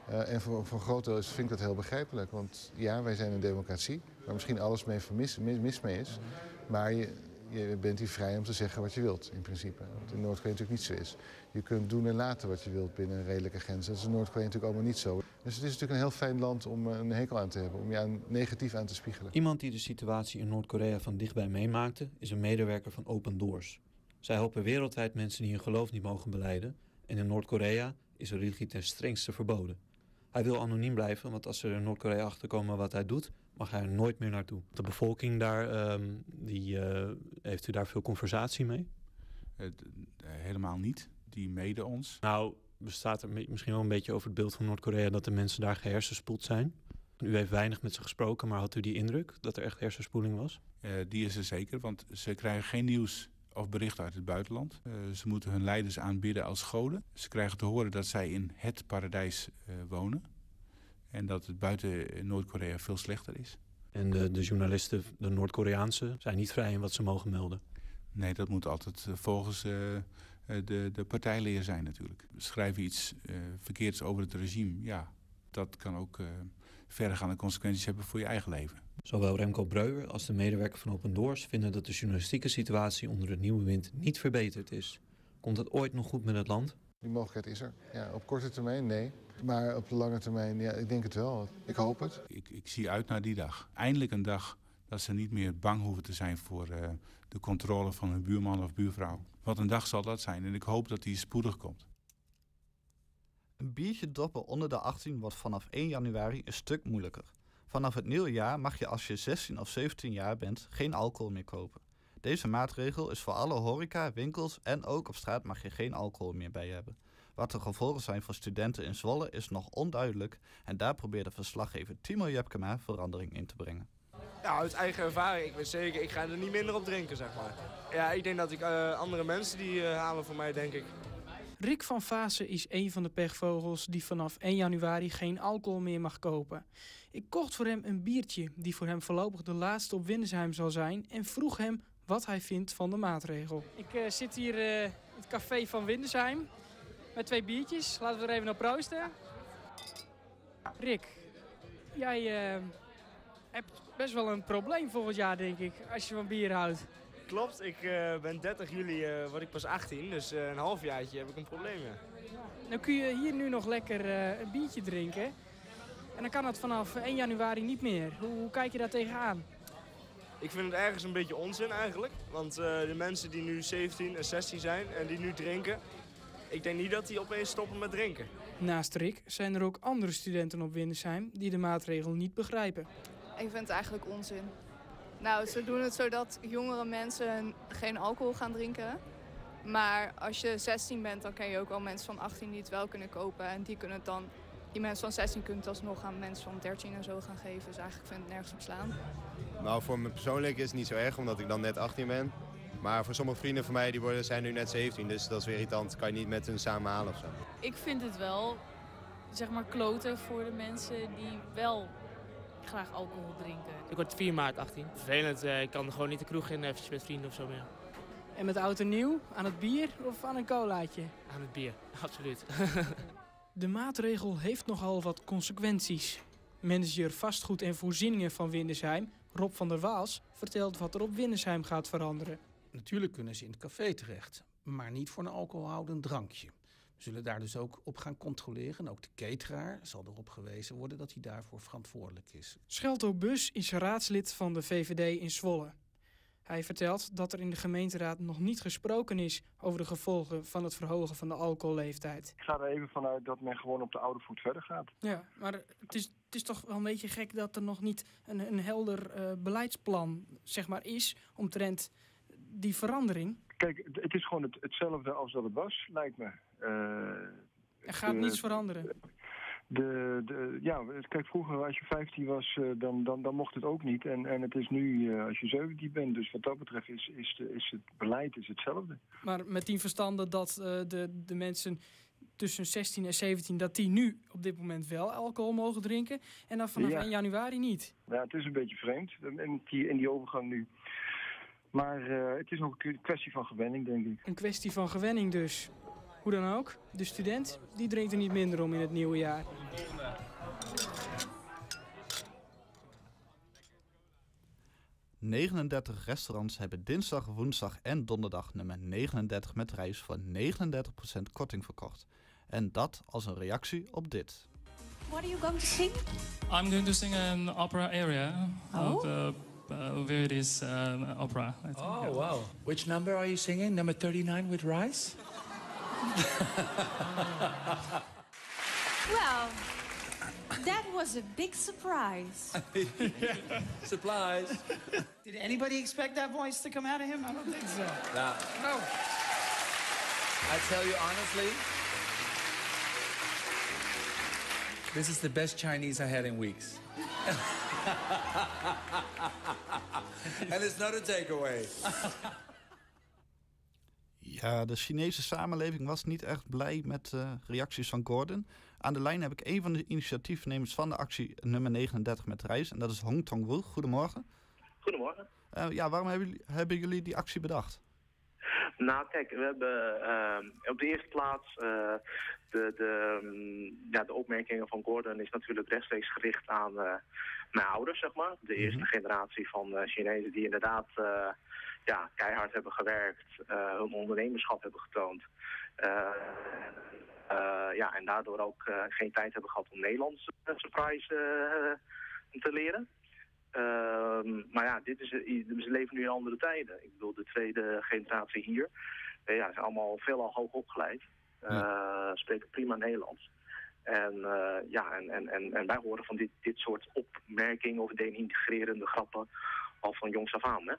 Speaker 28: Uh, en voor, voor groot deel vind ik dat heel begrijpelijk. Want ja, wij zijn een democratie, waar misschien alles mee mis, mis, mee is. Maar je, je bent hier vrij om te zeggen wat je wilt, in principe. Wat in Noord-Korea natuurlijk niet zo is. Je kunt doen en laten wat je wilt binnen redelijke grenzen. Dat is in Noord-Korea natuurlijk allemaal niet zo. Dus het is natuurlijk een heel fijn land om een hekel aan te hebben, om je aan, negatief aan te spiegelen.
Speaker 26: Iemand die de situatie in Noord-Korea van dichtbij meemaakte, is een medewerker van Open Doors. Zij helpen wereldwijd mensen die hun geloof niet mogen beleiden. En in Noord-Korea is religie ten strengste verboden. Hij wil anoniem blijven, want als ze er in Noord-Korea achterkomen wat hij doet, mag hij er nooit meer naartoe. De bevolking daar, um, die, uh, heeft u daar veel conversatie mee?
Speaker 29: Uh, helemaal niet. Die mede ons.
Speaker 26: Nou, bestaat er misschien wel een beetje over het beeld van Noord-Korea dat de mensen daar gehersenspoeld zijn? U heeft weinig met ze gesproken, maar had u die indruk dat er echt hersenspoeling was?
Speaker 29: Uh, die is er zeker, want ze krijgen geen nieuws of berichten uit het buitenland. Uh, ze moeten hun leiders aanbidden als goden. Ze krijgen te horen dat zij in het paradijs uh, wonen. En dat het buiten Noord-Korea veel slechter is.
Speaker 26: En de, de journalisten, de Noord-Koreaanse, zijn niet vrij in wat ze mogen melden?
Speaker 29: Nee, dat moet altijd volgens uh, de, de partijleer zijn natuurlijk. Schrijven iets verkeerds over het regime, ja, dat kan ook verregaande consequenties hebben voor je eigen leven.
Speaker 26: Zowel Remco Breuer als de medewerker van Open Doors vinden dat de journalistieke situatie onder het nieuwe wind niet verbeterd is. Komt het ooit nog goed met het land?
Speaker 28: Die mogelijkheid is er. Ja, op korte termijn nee. Maar op de lange termijn, ja, ik denk het wel. Ik hoop het.
Speaker 29: Ik, ik zie uit naar die dag. Eindelijk een dag dat ze niet meer bang hoeven te zijn voor uh, de controle van hun buurman of buurvrouw. Wat een dag zal dat zijn en ik hoop dat die spoedig komt.
Speaker 3: Een biertje doppen onder de 18 wordt vanaf 1 januari een stuk moeilijker. Vanaf het nieuwe jaar mag je als je 16 of 17 jaar bent geen alcohol meer kopen. Deze maatregel is voor alle horeca, winkels en ook op straat mag je geen alcohol meer bij hebben. Wat de gevolgen zijn voor studenten in Zwolle is nog onduidelijk en daar probeerde verslaggever Timo Jepkema verandering in te brengen.
Speaker 30: Ja, uit eigen ervaring. Ik weet zeker, ik ga er niet minder op drinken, zeg maar. Ja, ik denk dat ik uh, andere mensen die uh, halen voor mij, denk ik.
Speaker 31: Rick van Vaassen is een van de pechvogels die vanaf 1 januari geen alcohol meer mag kopen. Ik kocht voor hem een biertje, die voor hem voorlopig de laatste op Windesheim zal zijn, en vroeg hem wat hij vindt van de maatregel. Ik uh, zit hier uh, in het café van Windesheim met twee biertjes. Laten we er even naar proosten. Rick, jij uh, hebt best wel een probleem volgend jaar, denk ik, als je van bier houdt.
Speaker 30: Klopt, ik uh, ben 30 juli, uh, word ik pas 18, dus uh, een halfjaartje heb ik een probleem. Ja.
Speaker 31: Nou kun je hier nu nog lekker een biertje drinken. En dan kan dat vanaf 1 januari niet meer. Hoe, hoe, kijk je daar tegenaan?
Speaker 30: Ik vind het ergens een beetje onzin eigenlijk. Want de mensen die nu 17 en 16 zijn en die nu drinken... ik denk niet dat die opeens stoppen met drinken.
Speaker 31: Naast Rick zijn er ook andere studenten op Windesheim die de maatregel niet begrijpen.
Speaker 32: Ik vind het eigenlijk onzin. Nou, ze doen het zodat jongere mensen geen alcohol gaan drinken. Maar als je 16 bent, dan ken je ook wel mensen van 18 die het wel kunnen kopen. En die kunnen het dan, die mensen van 16 kunnen het alsnog aan mensen van 13 en zo gaan geven. Dus eigenlijk vind ik het nergens op slaan.
Speaker 33: Nou, voor me persoonlijk is het niet zo erg, omdat ik dan net 18 ben. Maar voor sommige vrienden van mij, die worden, zijn nu net 17. Dus dat is weer irritant. Kan je niet met hun samen halen of zo.
Speaker 27: Ik vind het wel, zeg maar, kloten voor de mensen die wel graag alcohol drinken.
Speaker 34: Ik word 4 maart 18. Vervelend, uh, ik kan gewoon niet de kroeg in eventjes met vrienden of zo meer.
Speaker 31: En met oud en nieuw? Aan het bier of aan een colaatje?
Speaker 34: Aan het bier, absoluut.
Speaker 31: de maatregel heeft nogal wat consequenties. Manager vastgoed en voorzieningen van Windesheim, Rob van der Waals, vertelt wat er op Windesheim gaat veranderen.
Speaker 35: Natuurlijk kunnen ze in het café terecht, maar niet voor een alcoholhoudend drankje. We zullen daar dus ook op gaan controleren. En ook de cateraar zal erop gewezen worden dat hij daarvoor verantwoordelijk is.
Speaker 31: Schelto Bus is raadslid van de VVD in Zwolle. Hij vertelt dat er in de gemeenteraad nog niet gesproken is over de gevolgen van het verhogen van de alcoholleeftijd.
Speaker 36: Ik ga er even vanuit dat men gewoon op de oude voet verder gaat.
Speaker 31: Ja, maar het is, het is toch wel een beetje gek dat er nog niet een, een helder uh, beleidsplan zeg maar, is omtrent die verandering.
Speaker 36: Kijk, het is gewoon het, hetzelfde als dat het was, lijkt me. Uh,
Speaker 31: er gaat niets veranderen?
Speaker 36: de, de, ja, kijk, vroeger als je 15 was, uh, dan, dan, dan mocht het ook niet. En, en het is nu uh, als je 17 bent. Dus wat dat betreft is, is, de, is het beleid is hetzelfde.
Speaker 31: Maar met die verstande dat uh, de, de mensen tussen 16 en 17... dat die nu op dit moment wel alcohol mogen drinken... en dan vanaf ja. 1 januari niet.
Speaker 36: Ja, het is een beetje vreemd in die, in die overgang nu. Maar het is nog een kwestie van gewenning, denk ik.
Speaker 31: Een kwestie van gewenning dus. Hoe dan ook, de student die drinkt er niet minder om in het nieuwe jaar.
Speaker 3: ...39 restaurants hebben dinsdag, woensdag en donderdag nummer 39 met reis voor 39% korting verkocht. En dat als een reactie op dit.
Speaker 37: What are you going to sing?
Speaker 38: I'm going to sing an opera area
Speaker 37: oh?
Speaker 38: of uh, uh, Verdi's uh, opera. I think.
Speaker 39: Oh,
Speaker 38: yeah.
Speaker 39: wow. Which number are you singing? Number 39 with rice?
Speaker 37: well, that was a big surprise.
Speaker 39: Surprise.
Speaker 40: Did anybody expect that voice to come out of him? I don't think so.
Speaker 39: Now,
Speaker 40: No.
Speaker 39: I tell you honestly, this is the best Chinese I had in weeks. and it's not a takeaway.
Speaker 3: Ja, de Chinese samenleving was niet echt blij met uh, reacties van Gordon. Aan de lijn heb ik een van de initiatiefnemers van de actie nummer 39 met reis. En dat is Hong Tong Wu. Goedemorgen.
Speaker 41: Goedemorgen.
Speaker 3: Uh, ja, waarom hebben jullie, hebben jullie die actie bedacht?
Speaker 41: Nou, kijk, we hebben uh, op de eerste plaats uh, de, de, um, ja, de opmerkingen van Gordon is natuurlijk rechtstreeks gericht aan uh, mijn ouders, zeg maar. De eerste mm -hmm. generatie van Chinezen die inderdaad ja, keihard hebben gewerkt, hun ondernemerschap hebben getoond. ja, en daardoor ook geen tijd hebben gehad om Nederlands surprise te leren. Uh, maar ja, dit is, ze leven nu in andere tijden. Ik bedoel, de tweede generatie hier, uh, ja, zijn allemaal veelal hoog opgeleid. Ja. Spreken prima Nederlands. En, uh, ja, en, en, en, en, wij horen van dit, dit soort opmerkingen of denigrerende grappen al van jongs af aan. Hè?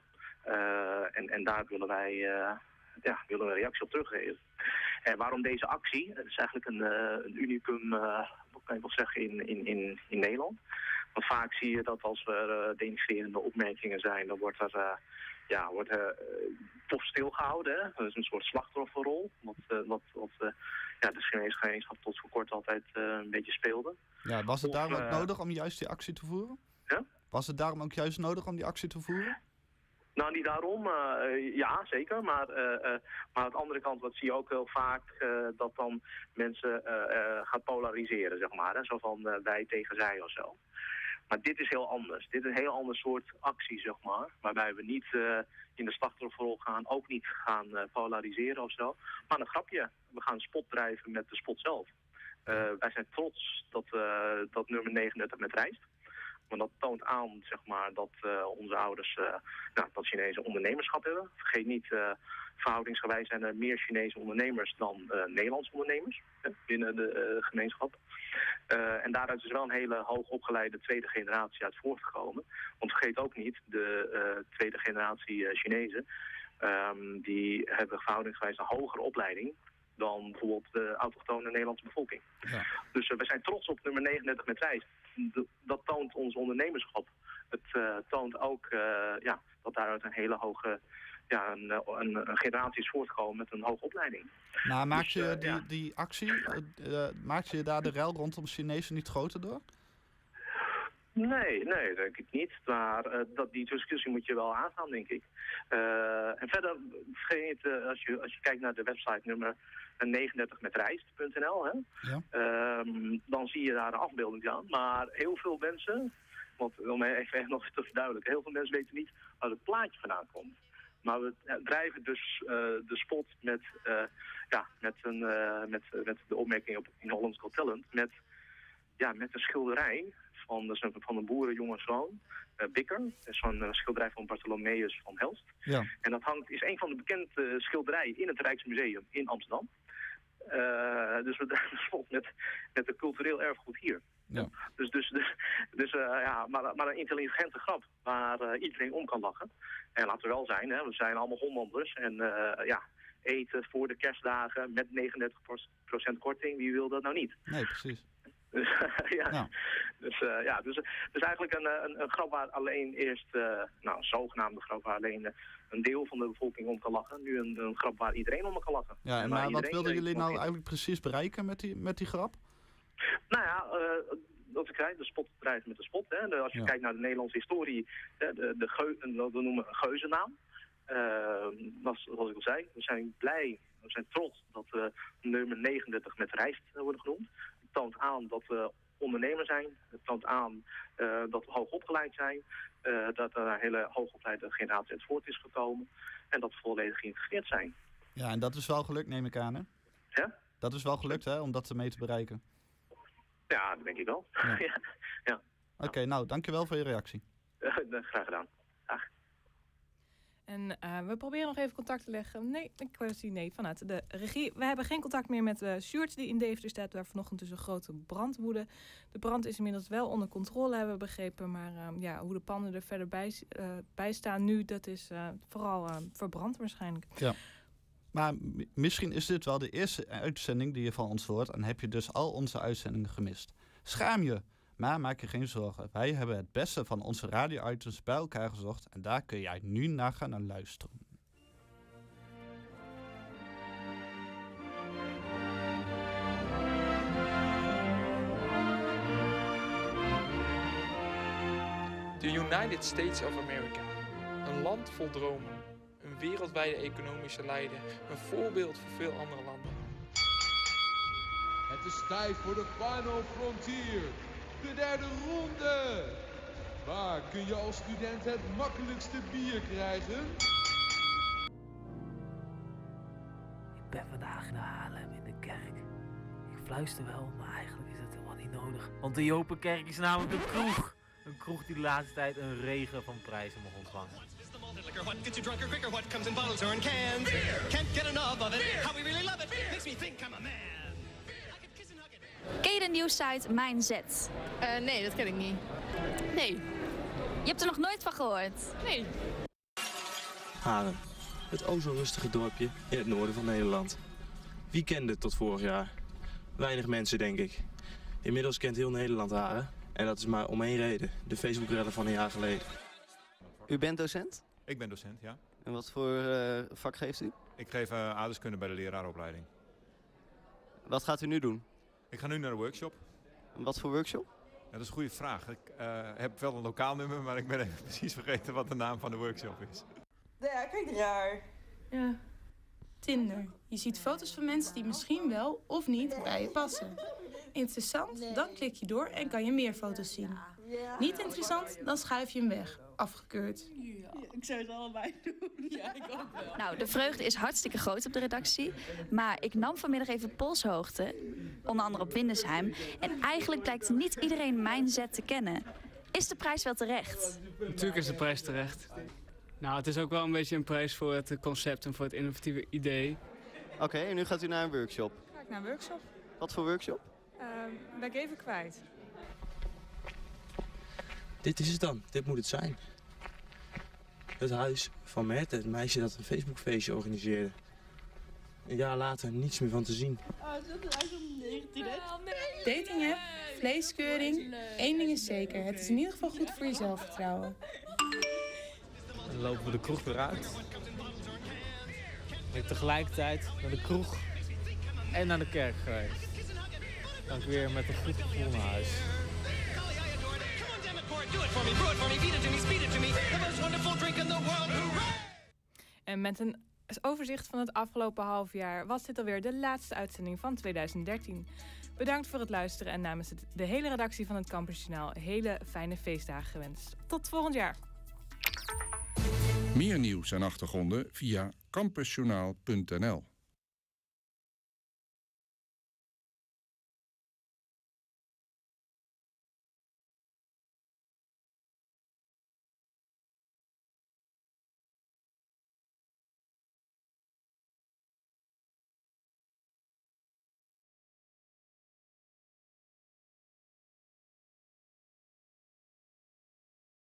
Speaker 41: en, en daar willen wij ja, willen een reactie op teruggeven. En waarom deze actie? Het is eigenlijk een, een unicum, wat kan ik wel zeggen, in, in, in, in Nederland. Vaak zie je dat als er uh, denigrerende opmerkingen zijn, dan wordt er uh, ja, wordt, uh, toch stilgehouden. Hè? Dat is een soort slachtofferrol, wat, wat, wat ja, de Chinese gemeenschap tot voor kort altijd een beetje speelde.
Speaker 3: Ja, was het daarom ook nodig om juist die actie te voeren?
Speaker 41: Ja?
Speaker 3: Was het daarom ook juist nodig om die actie te voeren?
Speaker 41: Nou, niet daarom. Uh, ja, zeker. Maar, uh, uh, maar aan de andere kant, wat zie je ook heel vaak, dat dan mensen gaan polariseren, zeg maar. Hè? Zo van wij tegen zij of zo. Maar dit is heel anders. Dit is een heel ander soort actie, zeg maar. Waarbij we niet in de slachtofferrol gaan, ook niet gaan polariseren of zo. Maar een grapje. We gaan spot drijven met de spot zelf. wij zijn trots dat, dat nummer 39 met reist. Maar dat toont aan zeg maar, dat onze ouders nou, dat Chinese ondernemerschap hebben. Vergeet niet, verhoudingsgewijs zijn er meer Chinese ondernemers dan Nederlandse ondernemers hè, binnen de gemeenschap. en daaruit is wel een hele hoog opgeleide tweede generatie uit voortgekomen. Want vergeet ook niet, de tweede generatie Chinezen, um, die hebben verhoudingsgewijs een hogere opleiding dan bijvoorbeeld de autochtone Nederlandse bevolking. Ja. Dus uh, we zijn trots op nummer 39 met reis. D dat toont ons ondernemerschap. Het uh, toont ook uh, ja, dat daaruit een hele hoge ja, een, een, een, generatie is voortgekomen met een hoge opleiding.
Speaker 3: Nou, maak je dus, die, ja. die actie, maak je daar de rel rondom Chinezen niet groter door?
Speaker 41: Nee, nee, denk ik niet. Maar uh, dat, die discussie moet je wel aangaan, denk ik. Uh, en verder, vergeet uh, als, je, als je kijkt naar de website nummer 39 met reist.nl, ja. um, dan zie je daar een afbeelding aan. Maar heel veel mensen, want om even nog te verduidelijken, heel veel mensen weten niet waar het plaatje vandaan komt. Maar we drijven dus de spot met, ja, met, een, met, met de opmerking op in Hollands Got Talent, met, ja, met een schilderij van, van een boerenjonge zoon, uh, Bikker. Dat is zo'n uh, schilderij van Bartholomeus van Helst.
Speaker 3: Ja.
Speaker 41: En dat hangt, is een van de bekende schilderijen in het Rijksmuseum in Amsterdam. Uh, dus we drijven met, met het cultureel erfgoed hier.
Speaker 3: Ja.
Speaker 41: Dus, dus, dus, dus ja, maar, maar een intelligente grap waar iedereen om kan lachen. En laten we wel zijn, hè, we zijn allemaal Hollanders. En ja, eten voor de kerstdagen met 39% korting, wie wil dat nou niet?
Speaker 3: Nee, precies.
Speaker 41: ja. Dus, uh, ja, dus, dus eigenlijk een, een, een, grap waar alleen eerst, nou, een zogenaamde grap waar alleen een deel van de bevolking om kan lachen. Nu een, een grap waar iedereen om kan lachen.
Speaker 3: Ja, en maar wat wilden jullie nou eigenlijk precies bereiken met die, met die grap?
Speaker 41: Nou ja, dat ik zei, de spot drijft met de spot. Hè. Als je ja. kijkt naar de Nederlandse historie, de, de, de geu, we noemen een geuzennaam. zoals ik al zei, we zijn blij, we zijn trots dat we nummer 39 met rijst worden genoemd. Het toont aan dat we ondernemer zijn. Het toont aan uh, dat we hoog opgeleid zijn. Uh, dat er een hele hoogopgeleide generatie uit voort is gekomen. En dat we volledig geïntegreerd zijn.
Speaker 3: Ja, en dat is wel gelukt, neem ik aan, hè?
Speaker 41: Ja?
Speaker 3: Dat is wel gelukt, hè, om dat mee te bereiken.
Speaker 41: Ja, dat denk ik wel. Ja. ja. ja.
Speaker 3: Oké, okay, nou, dankjewel voor je reactie.
Speaker 41: graag gedaan. Dag.
Speaker 2: En uh, we proberen nog even contact te leggen. Nee, ik zie nee vanuit de regie. We hebben geen contact meer met uh, Sjoerd die in Deventer staat, waar vanochtend dus een grote brand woedde. De brand is inmiddels wel onder controle, hebben we begrepen. Maar uh, ja, hoe de panden er verder bij, bij staan nu, dat is vooral verbrand waarschijnlijk.
Speaker 3: Ja. Maar misschien is dit wel de eerste uitzending die je van ons hoort en heb je dus al onze uitzendingen gemist. Schaam je! Maar maak je geen zorgen. Wij hebben het beste van onze radio-items bij elkaar gezocht en daar kun jij nu naar gaan luisteren.
Speaker 7: The United States of America. Een land vol dromen. Wereldwijde economische leider. Een voorbeeld voor veel andere landen.
Speaker 30: Het is tijd voor de Final Frontier. De derde ronde. Waar kun je als student het makkelijkste bier krijgen?
Speaker 42: Ik ben vandaag in Haarlem in de kerk. Ik fluister wel, maar eigenlijk is dat helemaal niet nodig. Want de Jopenkerk is namelijk een kroeg. Een kroeg die de laatste tijd een regen van prijzen mag ontvangen.
Speaker 43: What gets you drunker quicker? What comes in bottles or in cans? Beer. Can't get enough of it. Beer. How we really love it. Beer. Makes me think I'm a man.
Speaker 44: Ken je de nieuwssite Mijn Zet?
Speaker 45: Uh, nee, dat ken ik niet. Nee.
Speaker 44: Je hebt er nog nooit van gehoord?
Speaker 45: Nee.
Speaker 29: Haren. Het o zo rustige dorpje in het noorden van Nederland. Wie kende het tot vorig jaar? Weinig mensen, denk ik. Inmiddels kent heel Nederland Haren. En dat is maar om één reden. De Facebook-redder van een jaar geleden.
Speaker 46: U bent docent?
Speaker 16: Ik ben docent, ja.
Speaker 46: En wat voor uh, vak geeft u?
Speaker 16: Ik geef uh, aardeskunde bij de leraaropleiding.
Speaker 46: Wat gaat u nu doen?
Speaker 16: Ik ga nu naar de workshop.
Speaker 46: Wat voor workshop?
Speaker 16: Ja, dat is een goede vraag. Ik uh, heb wel een lokaal nummer, maar ik ben even precies vergeten wat de naam van de workshop is.
Speaker 14: Ja, kijk raar.
Speaker 11: Ja. Tinder. Je ziet foto's van mensen die misschien wel of niet bij je passen. Interessant? Dan klik je door en kan je meer foto's zien. Niet interessant? Dan schuif je hem weg. Afgekeurd.
Speaker 14: Ja, ik zou het allebei doen. Ja, ik ook wel.
Speaker 44: Nou, de vreugde is hartstikke groot op de redactie. Maar ik nam vanmiddag even polshoogte. Onder andere op Windesheim. En eigenlijk blijkt niet iedereen mijn zet te kennen. Is de prijs wel terecht?
Speaker 19: Natuurlijk is de prijs terecht. Nou, het is ook wel een beetje een prijs voor het concept en voor het innovatieve idee.
Speaker 46: Oké, okay, en nu gaat u naar een workshop.
Speaker 11: Ga ik naar een workshop.
Speaker 46: Wat voor workshop?
Speaker 11: Uh, ben ik even kwijt.
Speaker 29: Dit is het dan. Dit moet het zijn. Het huis van Mert, het meisje dat een Facebookfeestje organiseerde. Een jaar later niets meer van te zien.
Speaker 14: Oh, dat om 19
Speaker 11: Dating app, vleeskeuring. Eén ding is zeker. Het is in ieder geval goed voor je zelfvertrouwen.
Speaker 19: Dan lopen we de kroeg weer uit. Ben ik tegelijkertijd naar de kroeg en naar de kerk geweest. Dan ik weer met een goed gevoel naar huis.
Speaker 2: En met een overzicht van het afgelopen half jaar was dit alweer de laatste uitzending van 2013. Bedankt voor het luisteren en namens de hele redactie van het Campusjournaal hele fijne feestdagen gewenst. Tot volgend jaar.
Speaker 1: Meer nieuws en achtergronden via campusjournaal.nl